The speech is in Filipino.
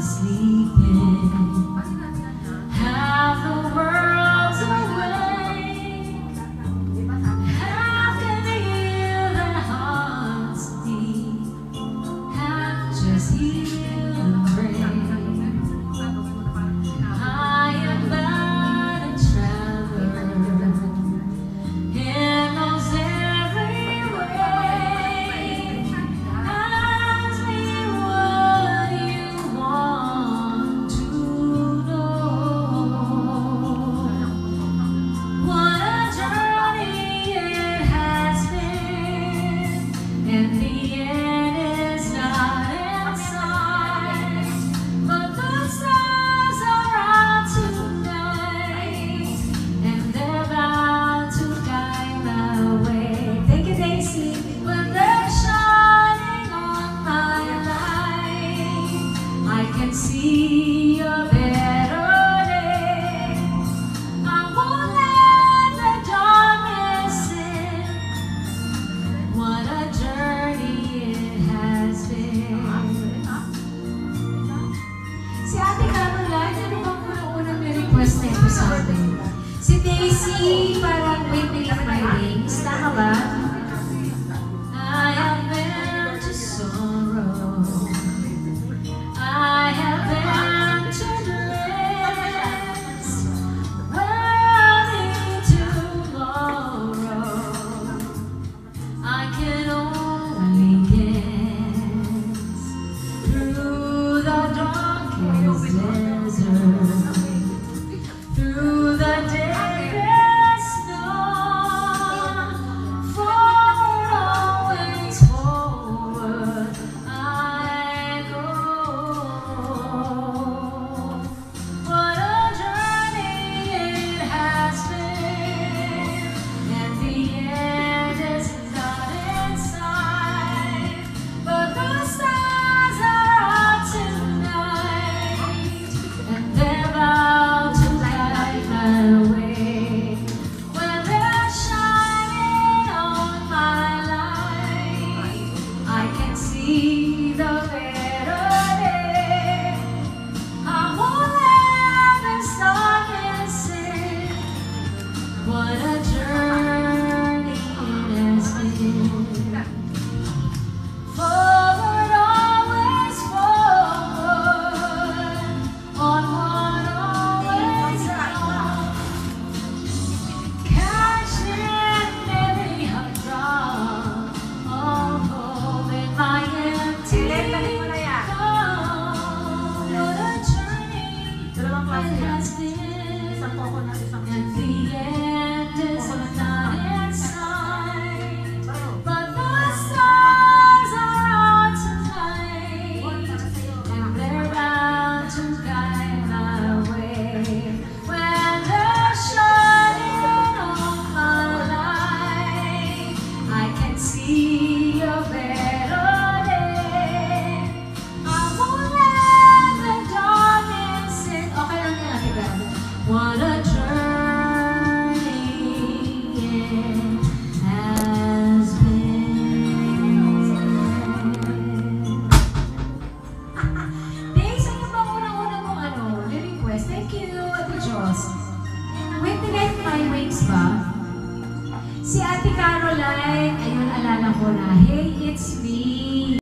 sleeping. P para Isang coconut, isang coconut. Wait My Wings ba? Si Ate Caroline, ayun, alala ko na, Hey, it's me!